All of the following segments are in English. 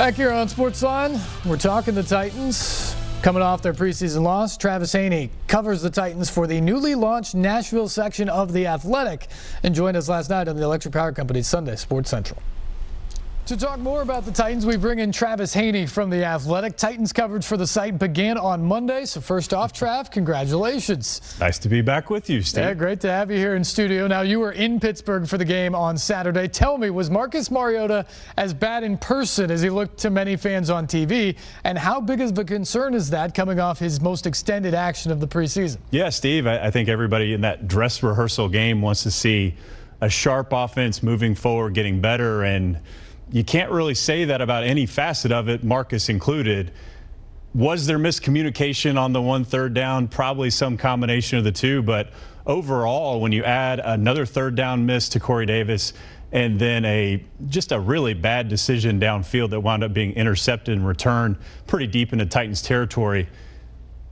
Back here on Sportsline, we're talking the Titans. Coming off their preseason loss, Travis Haney covers the Titans for the newly launched Nashville section of The Athletic and joined us last night on the Electric Power Company's Sunday Sports Central. To talk more about the Titans, we bring in Travis Haney from The Athletic. Titans coverage for the site began on Monday. So first off, Trav, congratulations. Nice to be back with you, Steve. Yeah, great to have you here in studio. Now, you were in Pittsburgh for the game on Saturday. Tell me, was Marcus Mariota as bad in person as he looked to many fans on TV? And how big of a concern is that coming off his most extended action of the preseason? Yeah, Steve, I, I think everybody in that dress rehearsal game wants to see a sharp offense moving forward, getting better, and – you can't really say that about any facet of it, Marcus included. Was there miscommunication on the one third down? Probably some combination of the two. But overall, when you add another third down miss to Corey Davis and then a just a really bad decision downfield that wound up being intercepted and returned pretty deep into Titans territory,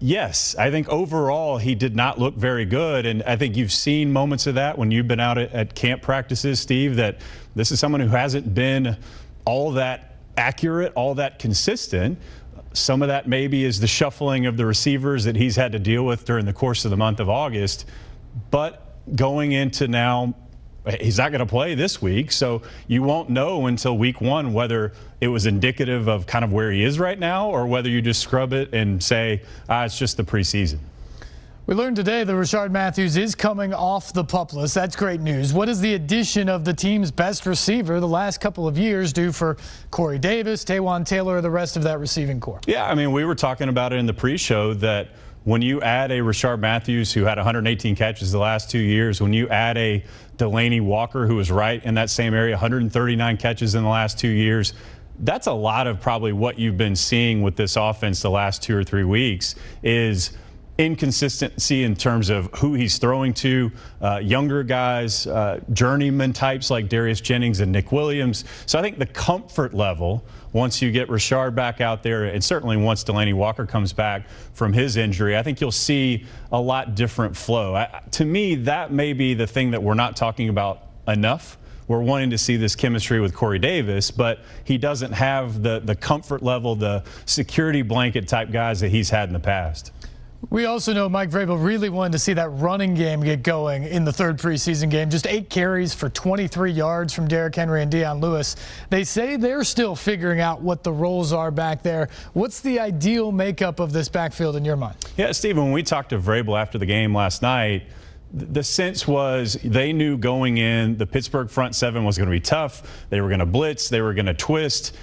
Yes, I think overall he did not look very good. And I think you've seen moments of that when you've been out at, at camp practices, Steve, that this is someone who hasn't been all that accurate, all that consistent. Some of that maybe is the shuffling of the receivers that he's had to deal with during the course of the month of August. But going into now he's not going to play this week, so you won't know until week one whether it was indicative of kind of where he is right now or whether you just scrub it and say, ah, it's just the preseason. We learned today that Rishard Matthews is coming off the pup list. That's great news. What does the addition of the team's best receiver the last couple of years do for Corey Davis, Taywan Taylor, the rest of that receiving corps? Yeah, I mean, we were talking about it in the pre-show that – when you add a Rishard Matthews who had 118 catches the last two years, when you add a Delanie Walker who was right in that same area, 139 catches in the last two years, that's a lot of probably what you've been seeing with this offense the last two or three weeks is – inconsistency in terms of who he's throwing to, uh, younger guys, uh, journeyman types like Darius Jennings and Nick Williams. So I think the comfort level, once you get Rishard back out there, and certainly once Delanie Walker comes back from his injury, I think you'll see a lot different flow. I, to me, that may be the thing that we're not talking about enough we're wanting to see this chemistry with Corey Davis, but he doesn't have the, the comfort level, the security blanket type guys that he's had in the past. We also know Mike Vrabel really wanted to see that running game get going in the third preseason game. Just eight carries for 23 yards from Derrick Henry and Dion Lewis. They say they're still figuring out what the roles are back there. What's the ideal makeup of this backfield in your mind? Yeah, Stephen, when we talked to Vrabel after the game last night, the sense was they knew going in the Pittsburgh front seven was going to be tough. They were going to blitz, they were going to twist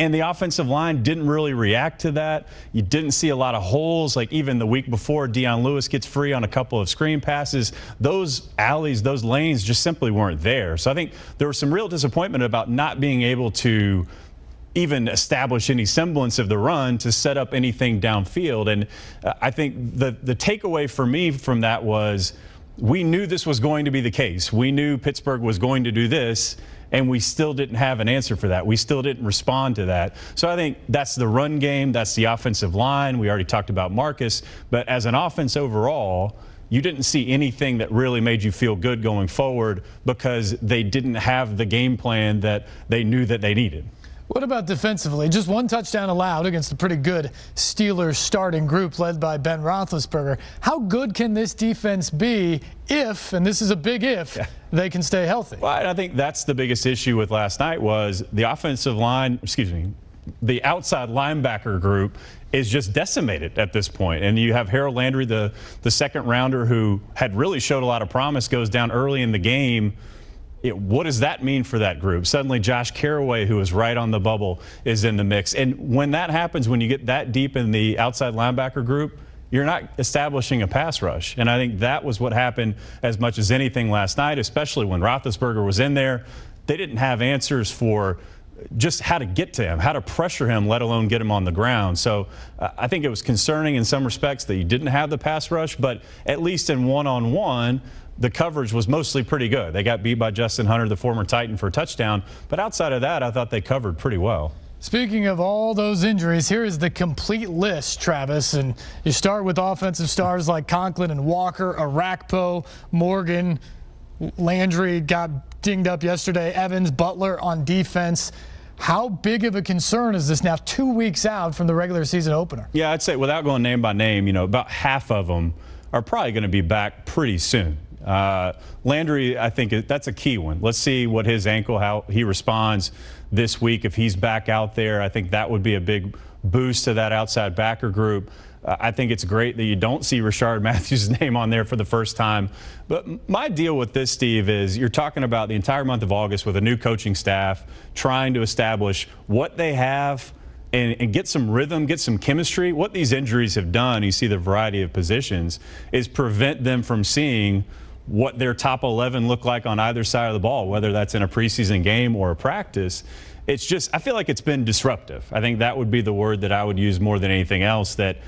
and the offensive line didn't really react to that. You didn't see a lot of holes. Like even the week before, Dion Lewis gets free on a couple of screen passes. Those alleys, those lanes just simply weren't there. So I think there was some real disappointment about not being able to even establish any semblance of the run to set up anything downfield. And uh, I think the, the takeaway for me from that was we knew this was going to be the case. We knew Pittsburgh was going to do this and we still didn't have an answer for that. We still didn't respond to that. So I think that's the run game, that's the offensive line. We already talked about Marcus, but as an offense overall, you didn't see anything that really made you feel good going forward because they didn't have the game plan that they knew that they needed. What about defensively? Just one touchdown allowed against a pretty good Steelers starting group led by Ben Roethlisberger. How good can this defense be if, and this is a big if, yeah. they can stay healthy? Well, I think that's the biggest issue with last night was the offensive line, excuse me, the outside linebacker group is just decimated at this point. And you have Harold Landry, the, the second rounder who had really showed a lot of promise, goes down early in the game it, what does that mean for that group? Suddenly, Josh Carraway, who is right on the bubble, is in the mix. And when that happens, when you get that deep in the outside linebacker group, you're not establishing a pass rush. And I think that was what happened as much as anything last night, especially when Roethlisberger was in there. They didn't have answers for just how to get to him, how to pressure him, let alone get him on the ground. So uh, I think it was concerning in some respects that you didn't have the pass rush, but at least in one on one, the coverage was mostly pretty good. They got beat by Justin Hunter, the former Titan, for a touchdown. But outside of that, I thought they covered pretty well. Speaking of all those injuries, here is the complete list, Travis. And you start with offensive stars like Conklin and Walker, Orakpo, Morgan, Landry got dinged up yesterday, Evans, Butler on defense. How big of a concern is this now two weeks out from the regular season opener? Yeah, I'd say without going name by name, you know, about half of them are probably going to be back pretty soon. Uh, Landry, I think that's a key one. Let's see what his ankle, how he responds this week. If he's back out there, I think that would be a big boost to that outside backer group. Uh, I think it's great that you don't see Rishard Matthews' name on there for the first time. But my deal with this, Steve, is you're talking about the entire month of August with a new coaching staff trying to establish what they have and, and, get some rhythm, get some chemistry. What these injuries have done, you see the variety of positions, is prevent them from seeing what their top 11 look like on either side of the ball, whether that's in a preseason game or a practice. It's just, I feel like it's been disruptive. I think that would be the word that I would use more than anything else that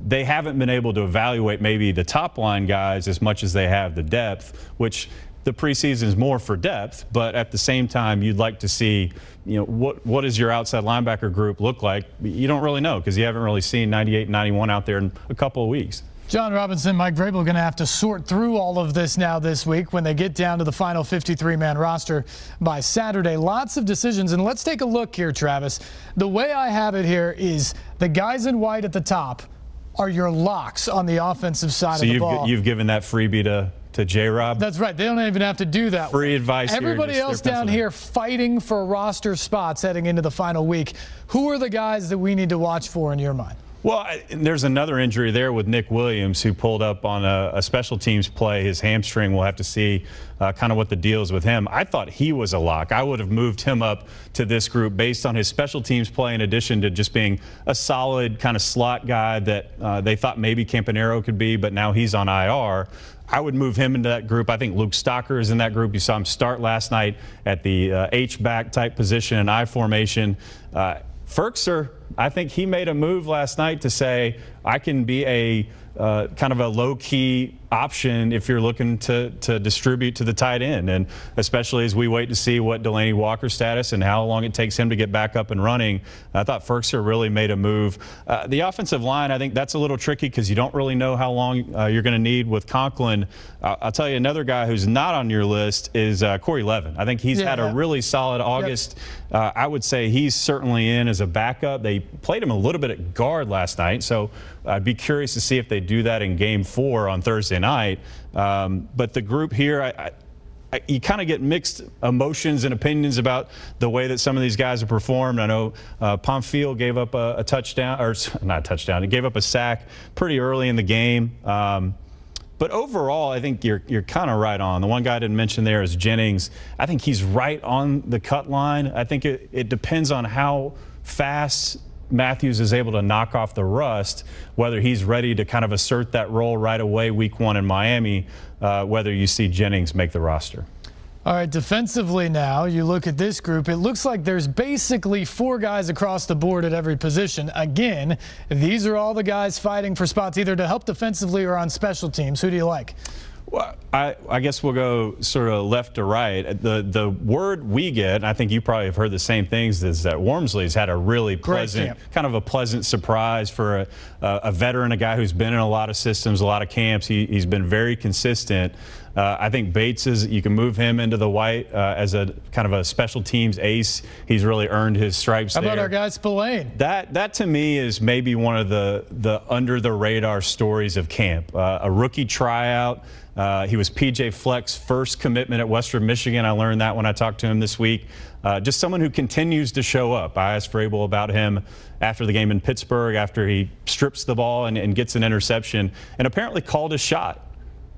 they haven't been able to evaluate maybe the top line guys as much as they have the depth, which the preseason is more for depth, but at the same time, you'd like to see, you know, what what does your outside linebacker group look like? You don't really know because you haven't really seen 98 and 91 out there in a couple of weeks. Jon Robinson, Mike Vrabel going to have to sort through all of this now this week when they get down to the final 53-man roster by Saturday. Lots of decisions, and let's take a look here, Travis. The way I have it here is the guys in white at the top are your locks on the offensive side so of the you've, ball. you've given that freebie to to J Rob. That's right. They don't even have to do that. Free advice. Everybody here, else down here fighting for roster spots heading into the final week. Who are the guys that we need to watch for in your mind? Well, I, there's another injury there with Nick Williams, who pulled up on a, a special teams play. His hamstring. We'll have to see uh, kind of what the deal is with him. I thought he was a lock. I would have moved him up to this group based on his special teams play, in addition to just being a solid kind of slot guy that uh, they thought maybe Campanaro could be, but now he's on IR. I would move him into that group. I think Luke Stocker is in that group. You saw him start last night at the uh, H back type position and I formation. Uh, Firkser, I think he made a move last night to say, I can be a uh, kind of a low key option if you're looking to, to distribute to the tight end. And especially as we wait to see what Delanie Walker's status and how long it takes him to get back up and running. I thought Firkser really made a move. Uh, the offensive line, I think that's a little tricky because you don't really know how long uh, you're going to need with Conklin. I'll tell you another guy who's not on your list is uh, Corey Levin. I think he's yeah. had a really solid August. Yep. Uh, I would say he's certainly in as a backup. They played him a little bit at guard last night, so I'd be curious to see if they do that in game four on Thursday night. Um, but the group here, I, I, you kind of get mixed emotions and opinions about the way that some of these guys have performed. I know uh, Pamphile gave up a, a, touchdown, or not touchdown, he gave up a sack pretty early in the game. Um, but overall, I think you're, you're kind of right on. The one guy I didn't mention there is Jennings. I think he's right on the cut line. I think it, it depends on how fast Matthews is able to knock off the rust, whether he's ready to kind of assert that role right away week one in Miami, uh, whether you see Jennings make the roster. All right, defensively now, you look at this group, it looks like there's basically four guys across the board at every position. Again, these are all the guys fighting for spots either to help defensively or on special teams. Who do you like? Well, I, I, guess we'll go sort of left to right. The the word we get, and I think you probably have heard the same things, is that Wormsley's had a really pleasant, kind of a pleasant surprise for a, a, veteran, a guy who's been in a lot of systems, a lot of camps. He, he's been very consistent. Uh, I think Bates is, you can move him into the white uh, as a kind of a special teams ace. He's really earned his stripes How there. about our guy Spillane? That, that to me is maybe one of the, the under the radar stories of camp. Uh, a rookie tryout. Uh, he was PJ Fleck's first commitment at Western Michigan. I learned that when I talked to him this week. Uh, just someone who continues to show up. I asked Vrabel about him after the game in Pittsburgh, after he strips the ball and, and gets an interception, and apparently called a shot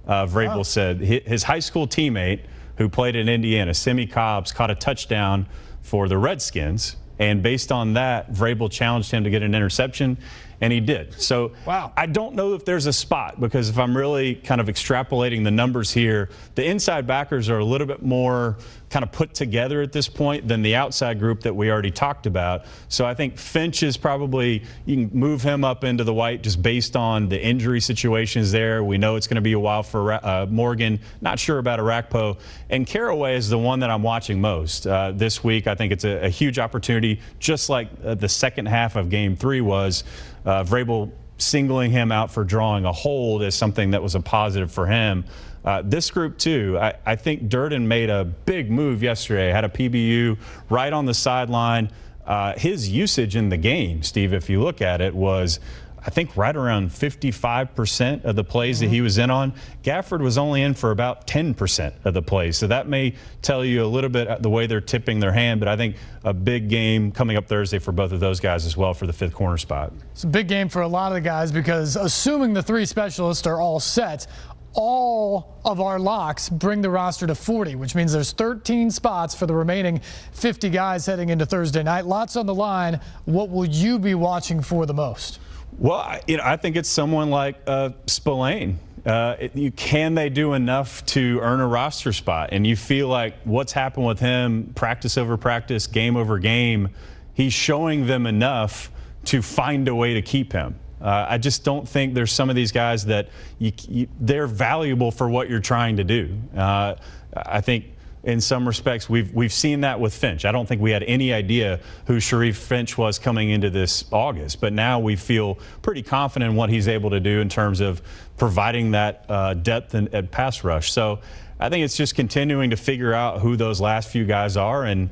uh, Vrabel wow. said. His high school teammate who played in Indiana, Simmie Cobbs, caught a touchdown for the Redskins. And based on that, Vrabel challenged him to get an interception and he did. So wow. I don't know if there's a spot because if I'm really kind of extrapolating the numbers here, the inside backers are a little bit more kind of put together at this point than the outside group that we already talked about. So I think Finch is probably, you can move him up into the white just based on the injury situations there. We know it's going to be a while for uh, Morgan. Not sure about Orakpo. And Carraway is the one that I'm watching most uh, this week. I think it's a, a huge opportunity, just like uh, the second half of game three was. Uh, Vrabel singling him out for drawing a hold is something that was a positive for him. uh, this group too. I, I think Durden made a big move yesterday. Had a PBU right on the sideline. Uh, his usage in the game, Steve, if you look at it, was I think right around 55% of the plays that he mm-hmm. was in on. Gafford was only in for about 10% of the plays. So that may tell you a little bit the way they're tipping their hand, but I think a big game coming up Thursday for both of those guys as well for the fifth corner spot. It's a big game for a lot of the guys because assuming the three specialists are all set, all of our locks bring the roster to 40, which means there's 13 spots for the remaining 50 guys heading into Thursday night. Lots on the line. What will you be watching for the most? Well, you know, I think it's someone like uh, Spillane. Uh, you, can they do enough to earn a roster spot? And you feel like what's happened with him, practice over practice, game over game, he's showing them enough to find a way to keep him. Uh, I just don't think there's some of these guys that you, you, they're valuable for what you're trying to do. Uh, I think in some respects. We've we've seen that with Finch. I don't think we had any idea who Sharif Finch was coming into this August, but now we feel pretty confident in what he's able to do in terms of providing that uh, depth and, and pass rush. So I think it's just continuing to figure out who those last few guys are and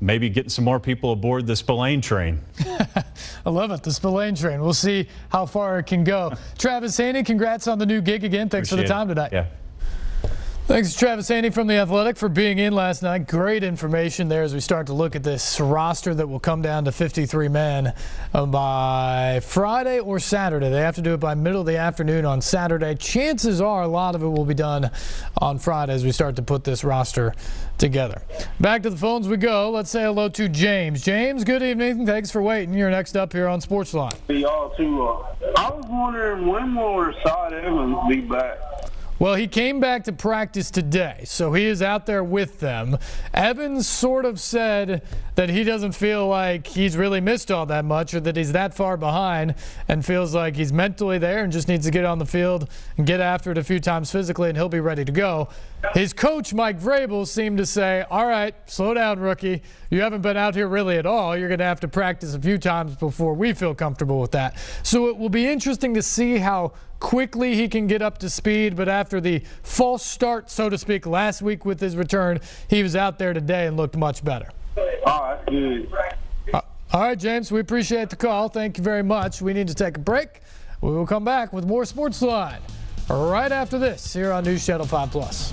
maybe getting some more people aboard the Spillane train. I love it, the Spillane train. We'll see how far it can go. Travis Haney, congrats on the new gig again. Thanks Appreciate for the time tonight. Yeah. Thanks, Travis Haney from The Athletic, for being in last night. Great information there as we start to look at this roster that will come down to 53 men uh, by Friday or Saturday. They have to do it by middle of the afternoon on Saturday. Chances are a lot of it will be done on Friday as we start to put this roster together. Back to the phones we go. Let's say hello to James. James, good evening. Thanks for waiting. You're next up here on Sportsline. Y'all too. Uh, I was wondering when will Rashaan Evans be back? Well, he came back to practice today, so he is out there with them. Evans sort of said that he doesn't feel like he's really missed all that much or that he's that far behind and feels like he's mentally there and just needs to get on the field and get after it a few times physically and he'll be ready to go. His coach, Mike Vrabel, seemed to say, all right, slow down, rookie. You haven't been out here really at all. You're going to have to practice a few times before we feel comfortable with that. So it will be interesting to see how quickly he can get up to speed. But after the false start, so to speak, last week with his return, he was out there today and looked much better. Oh, that's good. Uh, all right, James, we appreciate the call. Thank you very much. We need to take a break. We will come back with more Sports Line right after this here on News Channel 5 Plus.